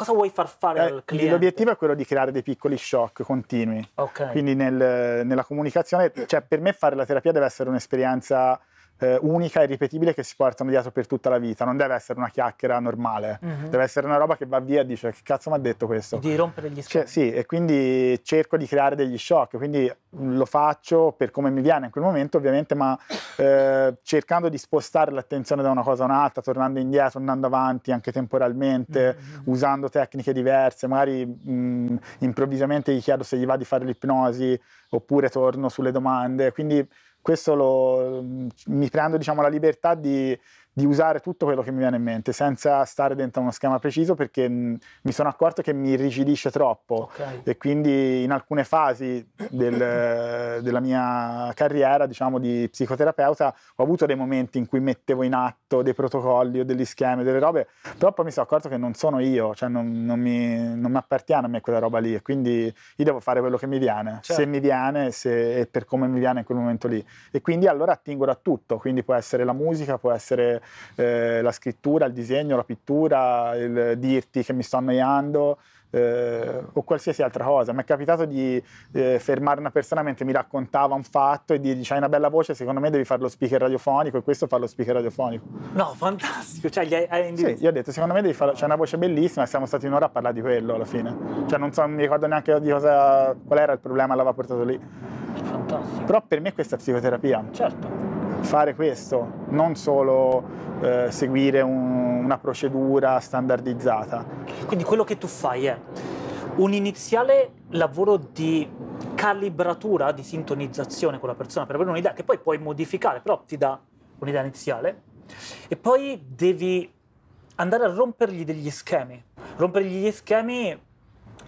cosa vuoi far fare Eh, al cliente? L'obiettivo è quello di creare dei piccoli shock continui. Ok. Quindi nel- nella comunicazione, cioè per me fare la terapia deve essere un'esperienza eh, unica e ripetibile che si portano dietro per tutta la vita, non deve essere una chiacchiera normale, Mhm. deve essere una roba che va via e dice che cazzo mi ha detto questo. Di rompere gli Cioè, schemi. sì, e quindi cerco di creare degli shock, quindi lo faccio per come mi viene in quel momento ovviamente, ma eh, cercando di spostare l'attenzione da una cosa a un'altra, tornando indietro, andando avanti anche temporalmente, Mhm. usando tecniche diverse, magari mh, improvvisamente gli chiedo se gli va di fare l'ipnosi oppure torno sulle domande, quindi questo lo, mi prendo diciamo, la libertà di, di usare tutto quello che mi viene in mente senza stare dentro uno schema preciso perché mh, mi sono accorto che mi irrigidisce troppo Ok. e quindi in alcune fasi del- della mia carriera diciamo di psicoterapeuta ho avuto dei momenti in cui mettevo in atto dei protocolli o degli schemi delle robe però poi mi sono accorto che non sono io cioè non, non mi, non mi appartiene a me quella roba lì e quindi io devo fare quello che mi viene Certo. se mi viene se, e per come mi viene in quel momento lì e quindi allora attingo da tutto quindi può essere la musica può essere eh, la scrittura il disegno la pittura il dirti che mi sto annoiando eh, o qualsiasi altra cosa. Mi è capitato di eh, fermare una persona mentre mi raccontava un fatto e di dire: C'hai una bella voce, secondo me devi fare lo speaker radiofonico, e questo fa lo speaker radiofonico. No, fantastico. Cioè, gli hai, hai Sì, io ho detto: Secondo me devi fare. C'è una voce bellissima, e siamo stati un'ora a parlare di quello alla fine. Cioè, non, so, non mi ricordo neanche di cosa, qual era il problema, l'aveva portato lì. Fantastico. Però per me questa è psicoterapia. Certo. Fare questo, non solo eh, seguire un- una procedura standardizzata. Quindi quello che tu fai è un iniziale lavoro di calibratura, di sintonizzazione con la persona per avere un'idea che poi puoi modificare, però ti dà un'idea iniziale. E poi devi andare a rompergli degli schemi. Rompergli gli schemi,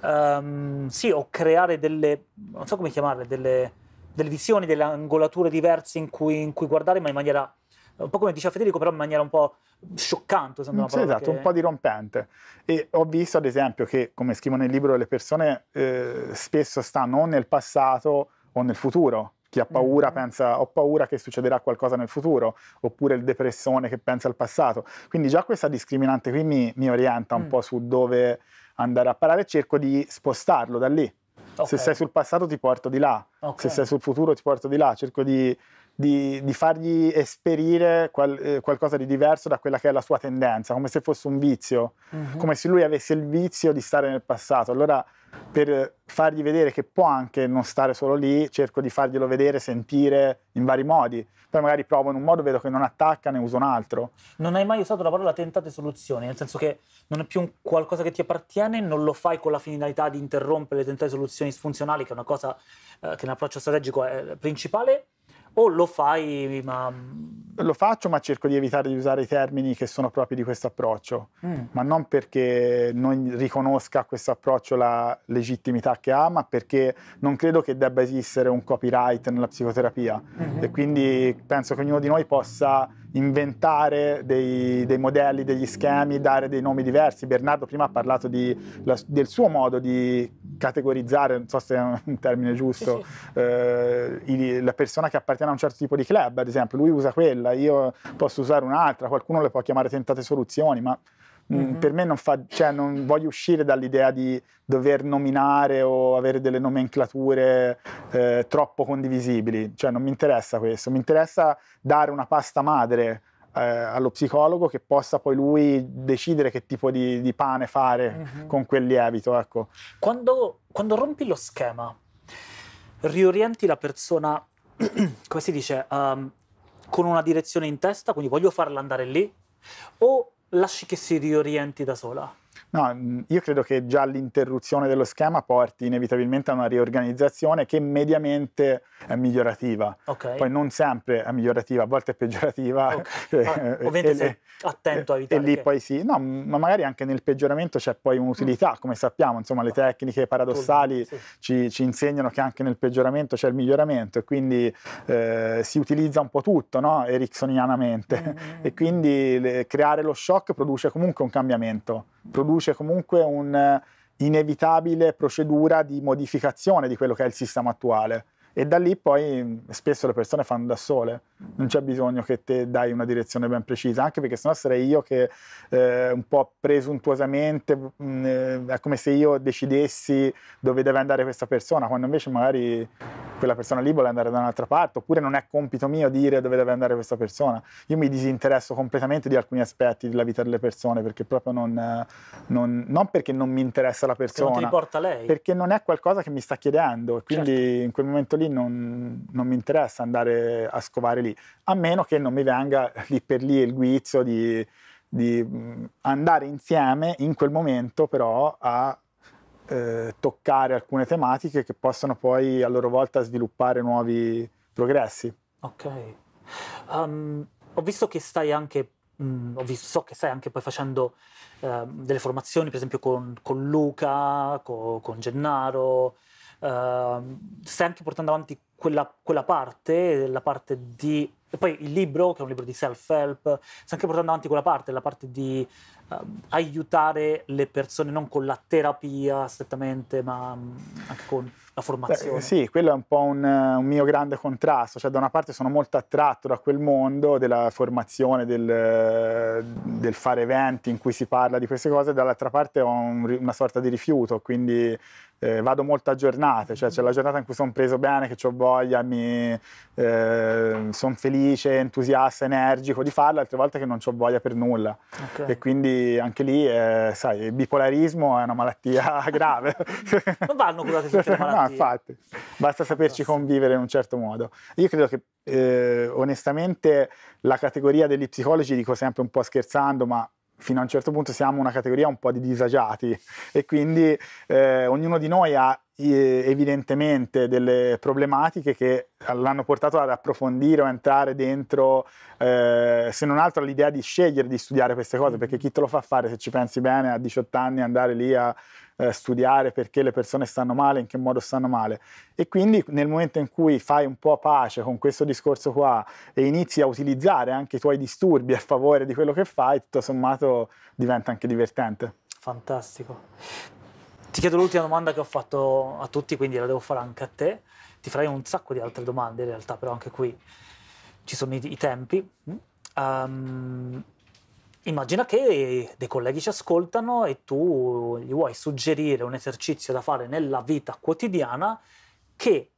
ehm, sì, o creare delle, non so come chiamarle, delle, delle visioni, delle angolature diverse in cui, in cui guardare, ma in maniera, un po' come diceva Federico, però in maniera un po' scioccante. Sì, esatto, che- un po' dirompente. E ho visto ad esempio che, come scrivo nel libro, le persone eh, spesso stanno o nel passato o nel futuro. Chi ha paura Mhm. pensa ho paura che succederà qualcosa nel futuro, oppure il depressone che pensa al passato. Quindi già questa discriminante qui mi, mi orienta un Mm. po' su dove andare a parare e cerco di spostarlo da lì. Ok. Se sei sul passato ti porto di là, Ok. se sei sul futuro ti porto di là, cerco di, di- di fargli esperire qual- eh, qualcosa di diverso da quella che è la sua tendenza, come se fosse un vizio, Mhm. come se lui avesse il vizio di stare nel passato. Allora, per fargli vedere che può anche non stare solo lì, cerco di farglielo vedere, sentire in vari modi. Poi magari provo in un modo, vedo che non attacca, ne uso un altro. Non hai mai usato la parola tentate soluzioni, nel senso che non è più un qualcosa che ti appartiene, non lo fai con la finalità di interrompere le tentate soluzioni funzionali, che è una cosa eh, che nell'approccio strategico è principale, o lo fai ma... Lo faccio, ma cerco di evitare di usare i termini che sono propri di questo approccio. Mm, ma non perché non riconosca a questo approccio la legittimità che ha, ma perché non credo che debba esistere un copyright nella psicoterapia mhm. e quindi penso che ognuno di noi possa inventare dei, dei modelli, degli schemi, dare dei nomi diversi. Bernardo prima ha parlato di- la- del suo modo di categorizzare, non so se è un termine giusto, Sì, eh, i- la persona che appartiene a un certo tipo di club, ad esempio, lui usa quella, io posso usare un'altra, qualcuno le può chiamare tentate soluzioni, ma mm, Mhm. per me non fa, cioè non voglio uscire dall'idea di dover nominare o avere delle nomenclature eh, troppo condivisibili, cioè non mi interessa questo, mi interessa dare una pasta madre eh, allo psicologo che possa poi lui decidere che tipo di, di pane fare Mhm. con quel lievito, ecco. Quando, quando rompi lo schema, riorienti la persona, come si dice, um, con una direzione in testa, quindi voglio farla andare lì, o lasci che si riorienti da sola? No, mh, io credo che già l'interruzione dello schema porti inevitabilmente a una riorganizzazione che mediamente è migliorativa. Ok? Poi non sempre è migliorativa, a volte è peggiorativa. Ok. Eh, Ah, ovviamente e- sei attento a evitare E lì che- poi sì, no, ma magari anche nel peggioramento c'è poi un'utilità, come sappiamo, insomma le tecniche paradossali Sì. ci, ci insegnano che anche nel peggioramento c'è il miglioramento e quindi eh, si utilizza un po' tutto, no? Ericksonianamente. Mm. E quindi le- creare lo shock produce comunque un cambiamento, produce comunque un'inevitabile procedura di modificazione di quello che è il sistema attuale. e da lì poi spesso le persone fanno da sole, non c'è bisogno che te dai una direzione ben precisa, anche perché sennò sarei io che eh, un po' presuntuosamente mh, mm, eh, è come se io decidessi dove deve andare questa persona, quando invece magari quella persona lì vuole andare da un'altra parte, oppure non è compito mio dire dove deve andare questa persona. Io mi disinteresso completamente di alcuni aspetti della vita delle persone, perché proprio non, non, non perché non mi interessa la persona, non ti riporta lei. perché non è qualcosa che mi sta chiedendo, e quindi certo. in quel momento lì non, non, mi interessa andare a scovare lì, a meno che non mi venga lì per lì il guizzo di, di andare insieme in quel momento però a eh, toccare alcune tematiche che possono poi a loro volta sviluppare nuovi progressi. Ok. Um, ho visto che stai anche, mm, visto, so che stai anche poi facendo uh, delle formazioni, per esempio con, con Luca, con, con Gennaro, uh, stai anche portando avanti quella, quella parte, la parte di e poi il libro, che è un libro di self-help, sta anche portando avanti quella parte, la parte di uh, aiutare le persone non con la terapia strettamente, ma um, anche con la formazione. Beh, sì, quello è un po' un, un, mio grande contrasto, cioè da una parte sono molto attratto da quel mondo della formazione, del, del fare eventi in cui si parla di queste cose, dall'altra parte ho un, una sorta di rifiuto, quindi eh, vado molto a giornate, cioè c'è la giornata in cui sono preso bene, che ho voglia, mi, eh, sono felice, entusiasta, energico di farlo, altre volte che non ho voglia per nulla. Okay. E quindi anche lì, eh, sai, il bipolarismo è una malattia grave. non vanno curate tutte le malattie. no, infatti, basta saperci convivere in un certo modo. Io credo che eh, onestamente la categoria degli psicologi, dico sempre un po' scherzando, ma fino a un certo punto siamo una categoria un po' di disagiati e quindi eh, ognuno di noi ha eh, evidentemente delle problematiche che l'hanno portato ad approfondire o entrare dentro, eh, se non altro l'idea di scegliere di studiare queste cose, perché chi te lo fa fare, se ci pensi bene, a 18 anni andare lì a eh, studiare perché le persone stanno male, in che modo stanno male. E quindi nel momento in cui fai un po' pace con questo discorso qua e inizi a utilizzare anche i tuoi disturbi a favore di quello che fai, tutto sommato diventa anche divertente. Fantastico. Ti chiedo l'ultima domanda che ho fatto a tutti, quindi la devo fare anche a te. Ti farei un sacco di altre domande in realtà, però anche qui ci sono i, i tempi. Um, immagina che dei colleghi ci ascoltano e tu gli vuoi suggerire un esercizio da fare nella vita quotidiana che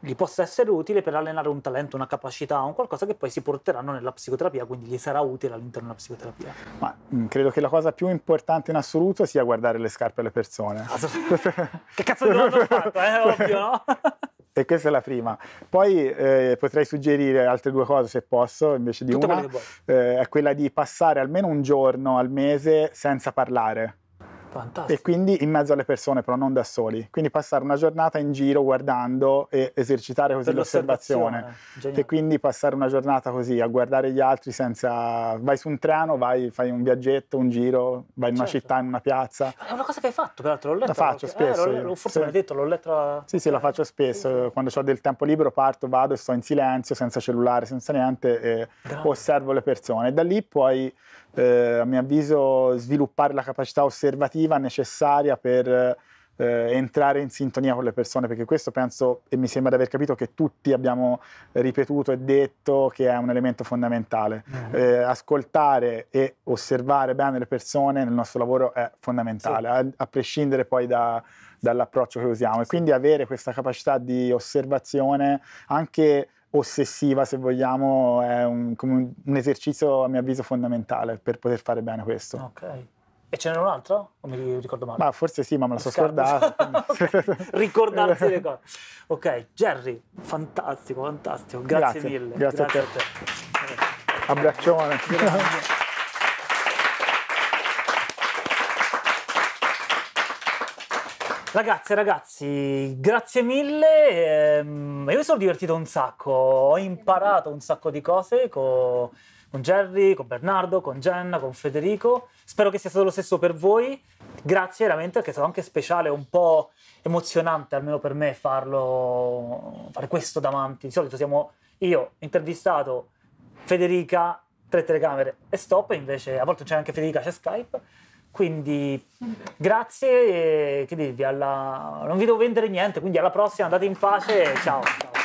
gli possa essere utile per allenare un talento, una capacità, un qualcosa che poi si porteranno nella psicoterapia, quindi gli sarà utile all'interno della psicoterapia. Ma mm, credo che la cosa più importante in assoluto sia guardare le scarpe alle persone. che cazzo di domanda ho fatto, eh? Ovvio, no? e questa è la prima. Poi eh, potrei suggerire altre due cose se posso, invece di Tutto una, eh, è quella di passare almeno un giorno al mese senza parlare. Fantastico. E quindi in mezzo alle persone, però non da soli. Quindi passare una giornata in giro guardando e esercitare così l'osservazione. E quindi passare una giornata così a guardare gli altri senza. Vai su un treno, vai, fai un viaggetto, un giro, vai in certo. una città, in una piazza. È una cosa che hai fatto, peraltro, l'ho letto. La faccio eh, spesso. Eh, forse sì. l'hai detto, l'ho letto. Sì, sì, la faccio spesso. Sì. Quando ho del tempo libero parto, vado e sto in silenzio, senza cellulare, senza niente e Grande. osservo le persone. E da lì poi eh, a mio avviso, sviluppare la capacità osservativa necessaria per eh, entrare in sintonia con le persone, perché questo penso e mi sembra di aver capito che tutti abbiamo ripetuto e detto che è un elemento fondamentale. Mm-hmm. Eh, ascoltare e osservare bene le persone nel nostro lavoro è fondamentale, sì. a, a, prescindere poi da, dall'approccio che usiamo. E quindi avere questa capacità di osservazione anche ossessiva, se vogliamo, è un, un, un, esercizio a mio avviso fondamentale per poter fare bene questo. Ok. E ce n'era un altro? O mi ricordo male? Ma forse sì, ma me lo so scordato. Ricordarsi le cose. Ok, Jerry, fantastico, fantastico. Grazie, grazie mille. Grazie, grazie a te. A te. Abbraccione. Ragazze, ragazzi, grazie mille. Ehm, io mi sono divertito un sacco, ho imparato un sacco di cose con, con Jerry, con Bernardo, con Jenna, con Federico. Spero che sia stato lo stesso per voi. Grazie veramente perché è stato anche speciale, un po' emozionante almeno per me farlo, fare questo davanti. Di solito siamo io intervistato, Federica, tre telecamere e stop, invece a volte c'è anche Federica, c'è Skype. Quindi grazie e che dirvi, alla... non vi devo vendere niente, quindi alla prossima, andate in pace, ciao. ciao.